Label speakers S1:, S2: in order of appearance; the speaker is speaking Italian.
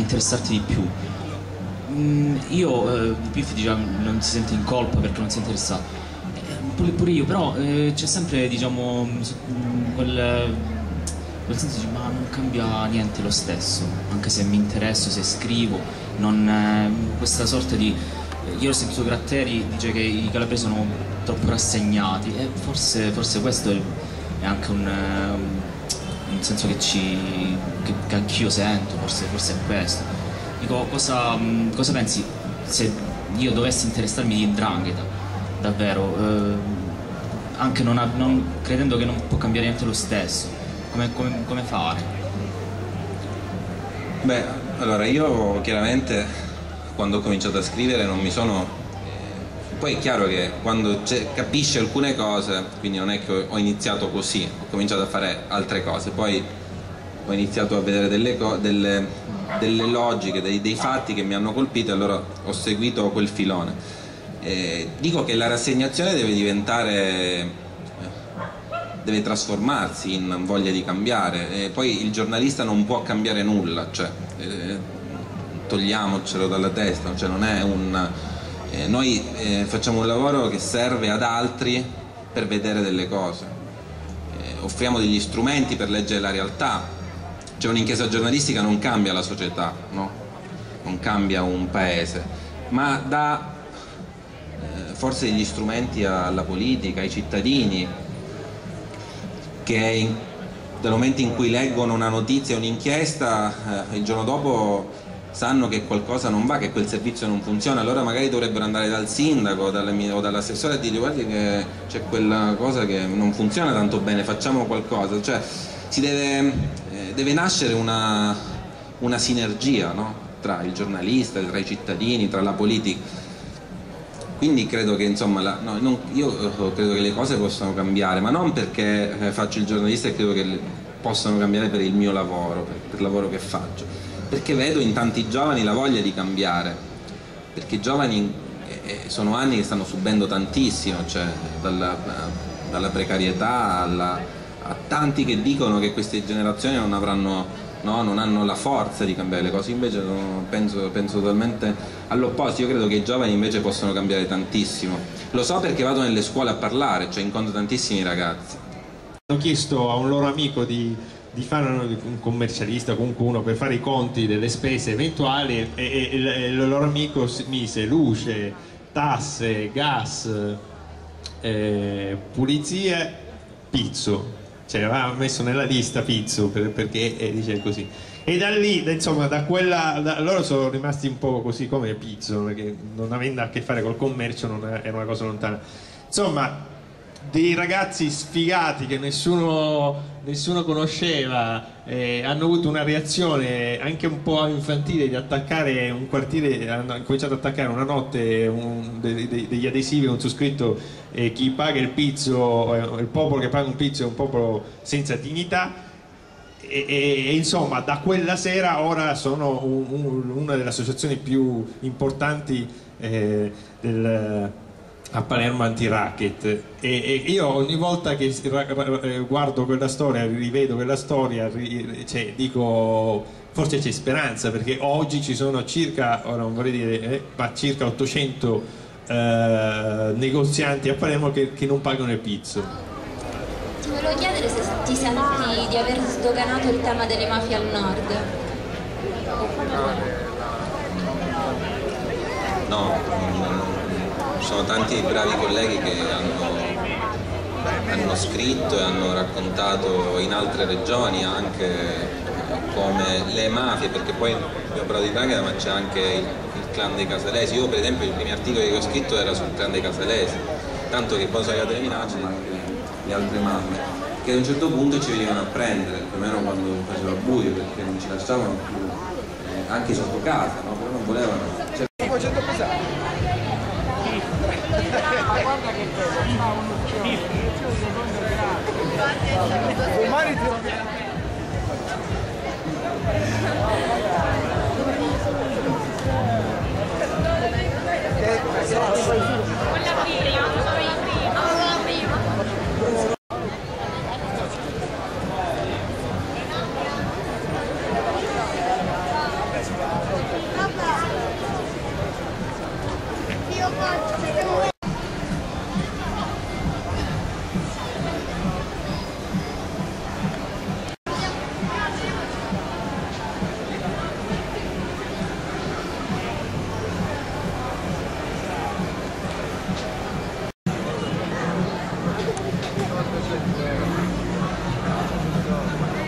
S1: interessarti di più. Mm, io, eh, Piffi diciamo, non si sente in colpa perché non si è interessato, eh, pure, io, però eh, c'è sempre diciamo, mm, quel, quel, senso di ma non cambia niente lo stesso, anche se mi interesso, se scrivo, non, eh, questa sorta di... Io ho sentito Gratteri dice che i calabresi sono troppo rassegnati e forse, forse questo è anche un, un senso che, ci, che, che anch'io sento, forse, forse è questo. Dico, cosa, cosa, pensi se io dovessi interessarmi di Drangheta, davvero, eh, anche non, non, credendo che non può cambiare niente lo stesso, come, come, come fare?
S2: Beh, allora io chiaramente quando ho cominciato a scrivere non mi sono poi è chiaro che quando capisci alcune cose, quindi non è che ho iniziato così, ho cominciato a fare altre cose, poi ho iniziato a vedere delle, delle, delle logiche, dei, dei, fatti che mi hanno colpito e allora ho seguito quel filone. Eh, dico che la rassegnazione deve diventare deve trasformarsi in voglia di cambiare e poi il giornalista non può cambiare nulla cioè, eh, togliamocelo dalla testa cioè non è un eh, noi eh, facciamo un lavoro che serve ad altri per vedere delle cose, eh, offriamo degli strumenti per leggere la realtà, cioè un'inchiesta giornalistica non cambia la società, no? non cambia un paese, ma dà eh, forse degli strumenti alla politica, ai cittadini, che dal momento in cui leggono una notizia, un'inchiesta, eh, il giorno dopo sanno che qualcosa non va, che quel servizio non funziona, allora magari dovrebbero andare dal sindaco o dall'assessore a dire guardi che c'è quella cosa che non funziona tanto bene, facciamo qualcosa, cioè si deve, eh, deve nascere una, una sinergia no? tra il giornalista, tra i cittadini, tra la politica. Quindi credo che, insomma, la, no, non, io eh, credo che le cose possano cambiare, ma non perché eh, faccio il giornalista e credo che possano cambiare per il mio lavoro, per, per il lavoro che faccio perché vedo in tanti giovani la voglia di cambiare, perché i giovani eh, sono anni che stanno subendo tantissimo, cioè dalla, dalla precarietà alla, a tanti che dicono che queste generazioni non avranno no, non hanno la forza di cambiare le cose, invece penso, penso, totalmente all'opposto, io credo che i giovani invece possano cambiare tantissimo. Lo so perché vado nelle scuole a parlare, cioè incontro tantissimi ragazzi.
S3: Ho chiesto a un loro amico di di fare un commercialista, comunque uno per fare i conti delle spese eventuali e, e, e il loro amico mise luce, tasse, gas, eh, pulizie, pizzo, cioè aveva messo nella lista pizzo per, perché eh, dice così. E da lì, insomma, da quella, da, loro sono rimasti un po' così come pizzo, perché non avendo a che fare col commercio non è, è una cosa lontana. Insomma, dei ragazzi sfigati che nessuno, nessuno conosceva eh, hanno avuto una reazione anche un po' infantile di attaccare un quartiere, hanno cominciato ad attaccare una notte un, de, de, degli adesivi con su scritto eh, chi paga il pizzo, eh, il popolo che paga un pizzo è un popolo senza dignità e, e, e insomma da quella sera ora sono un, un, una delle associazioni più importanti eh, del a Palermo anti-racket e, e, io ogni volta che guardo quella storia, rivedo quella storia, cioè, dico forse c'è speranza perché oggi ci sono circa, ora non vorrei dire, eh, ma circa 800 eh, negozianti a Palermo che, che, non pagano il pizzo.
S4: Ti volevo chiedere se ti senti di aver sdoganato il tema delle mafie al nord.
S2: No, sono tanti bravi colleghi che hanno, hanno scritto e hanno raccontato in altre regioni anche come le mafie, perché poi abbiamo parlato di Drangheta ma c'è anche il, il, clan dei Casalesi. Io per esempio i primi articoli che ho scritto era sul clan dei Casalesi, tanto che poi sono arrivate le minacce di altre mamme, che ad un certo punto ci venivano a prendere, più o meno quando faceva buio, perché non ci lasciavano più, eh, anche sotto casa, no? però non volevano. Let's go.